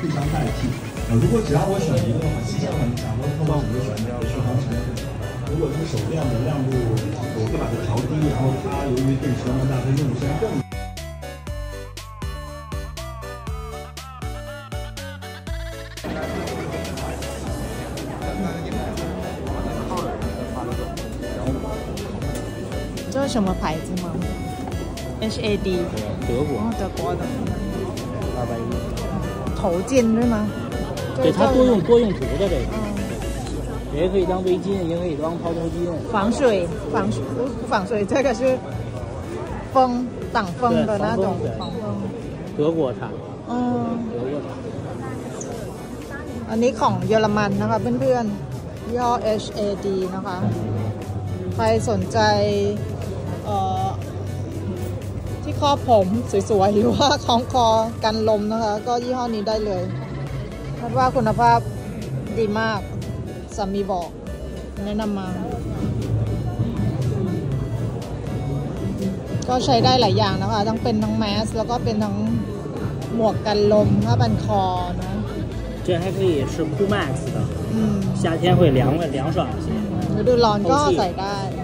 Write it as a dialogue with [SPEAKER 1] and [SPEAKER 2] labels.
[SPEAKER 1] 互相代替。呃，如果只让我选一个的话，气象很强，我可能会选掉续航时间更长。如果是手电的亮度，我会把它调低，然后它由于电池那么大，它用的时间更。
[SPEAKER 2] 这是什么牌子吗？HAD，
[SPEAKER 3] 德国
[SPEAKER 2] 哦，德国的
[SPEAKER 3] 二百一，
[SPEAKER 2] 头巾对吗？
[SPEAKER 3] 对，它多用多用途的这个，
[SPEAKER 2] 嗯，
[SPEAKER 3] 也可以当围巾，也可以当抛头巾。
[SPEAKER 2] 防水，防水不不防水，这个是风挡风的那种
[SPEAKER 3] 对防
[SPEAKER 2] 防风。
[SPEAKER 3] 德国产的，
[SPEAKER 2] อืม
[SPEAKER 3] 德国产。
[SPEAKER 2] อันนี้ของเยอรมันนะคะเพื่อนๆยี่ห้อ HAD นะคะ ใครสนใจเอ่อที่ ครอบผมสวยๆ หรือว่าคล้องคอกันลมนะคะ ก็ยี่ห้อนี้ได้เลยเพราะว่าคุณภาพดีมากสามีบอก แนะนำมา ก็ใช้ได้หลายอย่างนะคะ ทั้งเป็นทั้งแมส แล้วก็เป็นทั้งหมวกกันลมผ้าบันคอเนอะ
[SPEAKER 3] 这还可以是 Cool Max 的，
[SPEAKER 2] อืม
[SPEAKER 3] 夏天会凉快凉爽一些。
[SPEAKER 2] ฤดูร้อนก็ใส่ได้
[SPEAKER 3] 对